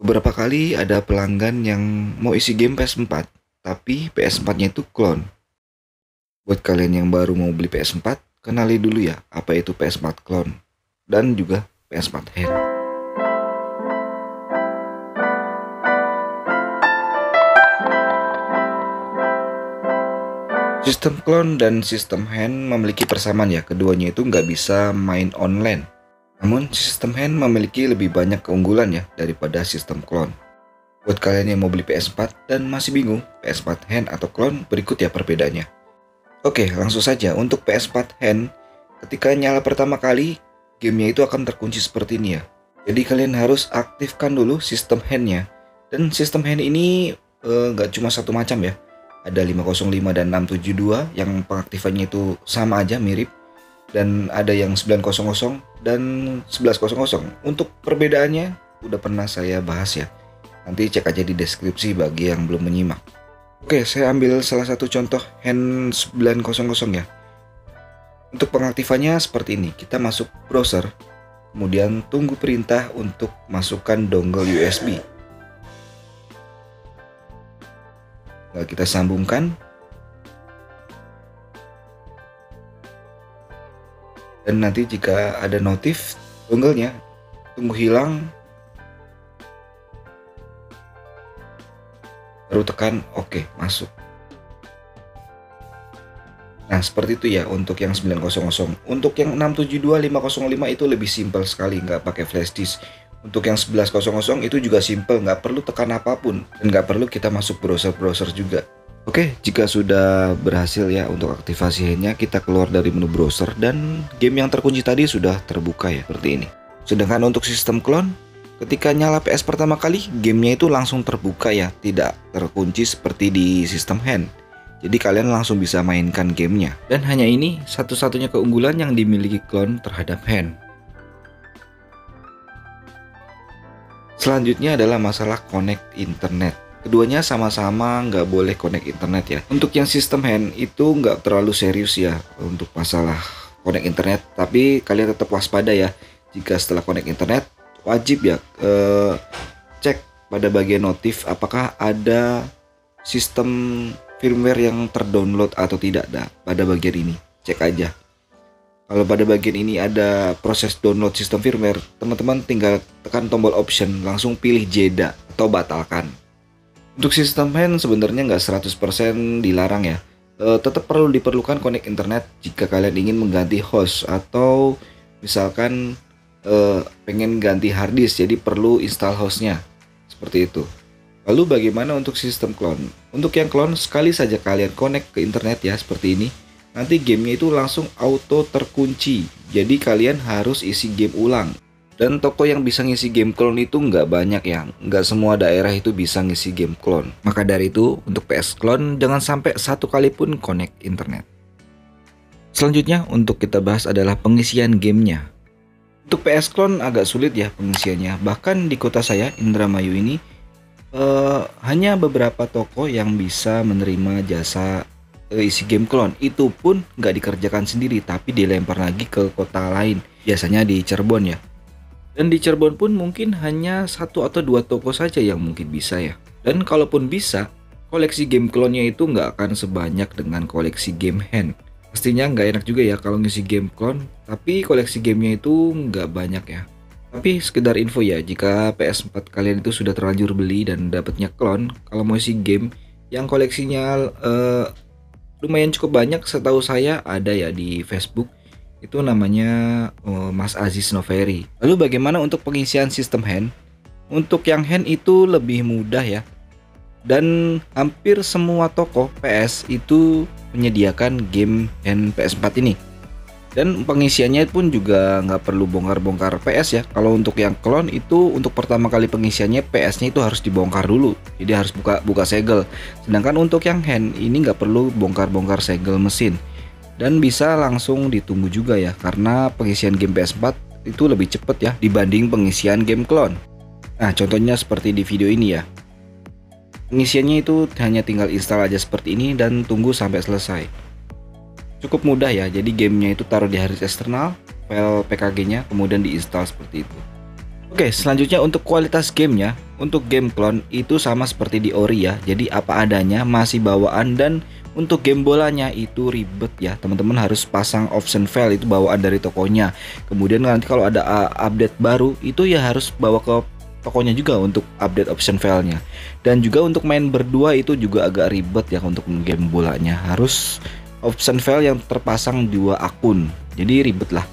Beberapa kali ada pelanggan yang mau isi game PS4, tapi PS4-nya itu clone. Buat kalian yang baru mau beli PS4, kenali dulu ya apa itu PS4 clone dan juga PS4 hand. Sistem clone dan sistem hand memiliki persamaan ya, keduanya itu nggak bisa main online. Namun sistem hand memiliki lebih banyak keunggulan ya daripada sistem clone. Buat kalian yang mau beli PS4 dan masih bingung PS4 hand atau clone, berikut ya perbedaannya. Oke, langsung saja untuk PS4 hand, ketika nyala pertama kali, gamenya itu akan terkunci seperti ini ya. Jadi kalian harus aktifkan dulu sistem handnya. Dan sistem hand ini eh, nggak uh, cuma satu macam ya. Ada 505 dan 672 yang pengaktifannya itu sama aja mirip dan ada yang 900 dan 1100. Untuk perbedaannya udah pernah saya bahas ya. Nanti cek aja di deskripsi bagi yang belum menyimak. Oke, saya ambil salah satu contoh hand 900 ya. Untuk pengaktifannya seperti ini. Kita masuk browser, kemudian tunggu perintah untuk masukkan dongle USB. Lalu kita sambungkan dan nanti jika ada notif dongle-nya tunggu hilang. Baru tekan oke OK, masuk. Nah seperti itu ya untuk yang 900 Untuk yang 672 505 itu lebih simpel sekali nggak pakai flash disk. Untuk yang 1100 itu juga simple nggak perlu tekan apa pun. Dan nggak perlu kita masuk browser-browser juga Oke, jika sudah berhasil ya untuk aktivasi handnya, kita keluar dari menu browser dan game yang terkunci tadi sudah terbuka ya, seperti ini. Sedangkan untuk sistem clone, ketika nyala PS pertama kali, gamenya itu langsung terbuka ya, tidak terkunci seperti di sistem hand. Jadi kalian langsung bisa mainkan gamenya. Dan hanya ini satu-satunya keunggulan yang dimiliki clone terhadap hand. Selanjutnya adalah masalah connect internet. Keduanya sama-sama nggak boleh connect internet ya. Untuk yang sistem hand itu nggak terlalu serius ya untuk masalah connect internet. Tapi kalian tetap waspada ya. Jika setelah connect internet wajib ya eh, cek pada bagian notif apakah ada sistem firmware yang terdownload atau tidak dah pada bagian ini. Cek aja. Kalau pada bagian ini ada proses download sistem firmware, teman-teman tinggal tekan tombol option, langsung pilih jeda atau batalkan. Untuk sistem hand sebenarnya nggak 100% dilarang ya. E, tetap perlu diperlukan connect internet jika kalian ingin mengganti host atau misalkan e, pengen ganti hard disk jadi perlu install hostnya seperti itu. Lalu bagaimana untuk sistem clone? Untuk yang clone sekali saja kalian connect ke internet ya seperti ini, nanti gamenya itu langsung auto terkunci. Jadi kalian harus isi game ulang. Dan toko yang bisa ngisi game clone itu nggak banyak ya, nggak semua daerah itu bisa ngisi game clone. Maka dari itu, untuk PS clone jangan sampai satu kali pun connect internet. Selanjutnya untuk kita bahas adalah pengisian gamenya. Untuk PS clone agak sulit ya pengisiannya, bahkan di kota saya Indramayu ini uh, hanya beberapa toko yang bisa menerima jasa uh, isi game clone. Itu pun nggak dikerjakan sendiri, tapi dilempar lagi ke kota lain, biasanya di Cirebon ya. Dan di Cirebon pun mungkin hanya satu atau dua toko saja yang mungkin bisa ya. Dan kalaupun bisa, koleksi game clone-nya itu nggak akan sebanyak dengan koleksi game hand. Pastinya nggak enak juga ya kalau ngisi game clone, tapi koleksi gamenya itu nggak banyak ya. Tapi sekedar info ya, jika PS4 kalian itu sudah terlanjur beli dan dapatnya clone, kalau mau isi game yang koleksinya uh, lumayan cukup banyak, setahu saya ada ya di Facebook itu namanya uh, Mas Aziz Noveri. Lalu bagaimana untuk pengisian sistem hand? Untuk yang hand itu lebih mudah ya. Dan hampir semua toko PS itu menyediakan game hand PS4 ini. Dan pengisiannya pun juga nggak perlu bongkar-bongkar PS ya. Kalau untuk yang clone itu untuk pertama kali pengisiannya PS-nya itu harus dibongkar dulu. Jadi harus buka buka segel. Sedangkan untuk yang hand ini nggak perlu bongkar-bongkar segel mesin dan bisa langsung ditunggu juga ya karena pengisian game PS4 itu lebih cepat ya dibanding pengisian game clone. Nah, contohnya seperti di video ini ya. Pengisiannya itu hanya tinggal install aja seperti ini dan tunggu sampai selesai. Cukup mudah ya, jadi gamenya itu taruh di hard eksternal, file PKG-nya kemudian diinstal seperti itu. Oke, selanjutnya untuk kualitas gamenya, untuk game clone itu sama seperti di Ori ya. Jadi apa adanya, masih bawaan dan untuk game bolanya itu ribet ya. Teman-teman harus pasang option file itu bawaan dari tokonya. Kemudian nanti kalau ada uh, update baru itu ya harus bawa ke tokonya juga untuk update option filenya. Dan juga untuk main berdua itu juga agak ribet ya untuk game bolanya. Harus option file yang terpasang dua akun. Jadi ribet lah.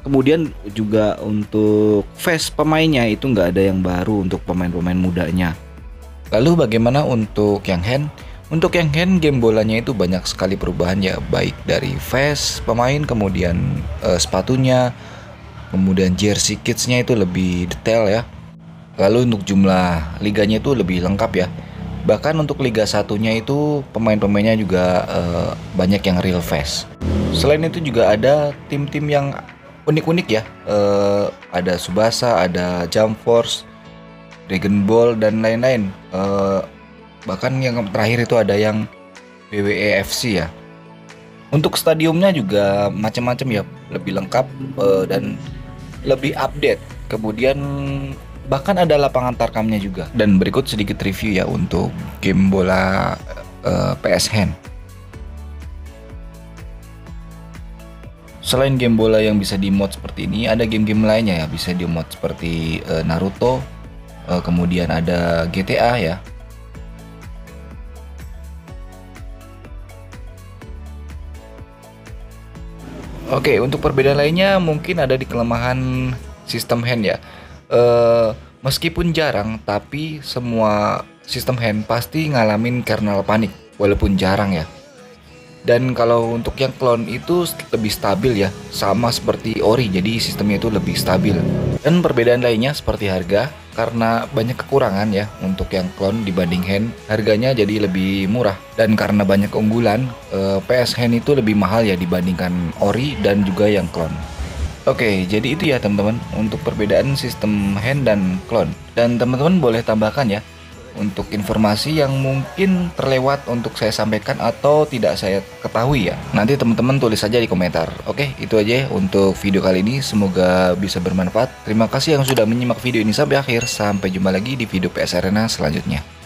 Kemudian juga untuk face pemainnya itu nggak ada yang baru untuk pemain-pemain mudanya. Lalu bagaimana untuk yang hand? Untuk yang hand game bolanya itu banyak sekali perubahan ya, baik dari face pemain, kemudian uh, sepatunya, kemudian jersey kitsnya itu lebih detail ya. Lalu untuk jumlah liganya itu lebih lengkap ya. Bahkan untuk Liga satunya itu pemain-pemainnya juga uh, banyak yang real face. Selain itu juga ada tim-tim yang unik-unik ya. Uh, ada Subasa, ada Jump Force, Dragon Ball dan lain-lain. Uh, bahkan yang terakhir itu ada yang WWE FC ya. Untuk stadiumnya juga macam-macam ya, lebih lengkap uh, dan lebih update. Kemudian bahkan ada lapangan tarkamnya juga. Dan berikut sedikit review ya untuk game bola uh, PS Hand. Selain game bola yang bisa di mod seperti ini, ada game-game lainnya ya bisa di mod seperti uh, Naruto, uh, kemudian ada GTA ya. Oke, untuk perbedaan lainnya mungkin ada di kelemahan sistem hand ya. Uh, meskipun jarang, tapi semua sistem hand pasti ngalamin kernel panik, walaupun jarang ya. Dan kalau untuk yang clone itu lebih stabil ya, sama seperti ori, jadi sistemnya itu lebih stabil. Dan perbedaan lainnya seperti harga, karena banyak kekurangan ya untuk yang clone dibanding hand, harganya jadi lebih murah. Dan karena banyak keunggulan, eh, PS hand itu lebih mahal ya dibandingkan ori dan juga yang clone. Oke, jadi itu ya teman-teman untuk perbedaan sistem hand dan clone. Dan teman-teman boleh tambahkan ya untuk informasi yang mungkin terlewat untuk saya sampaikan atau tidak saya ketahui ya. Nanti teman-teman tulis saja di komentar. Oke, itu aja untuk video kali ini. Semoga bisa bermanfaat. Terima kasih yang sudah menyimak video ini sampai akhir. Sampai jumpa lagi di video PS Arena selanjutnya.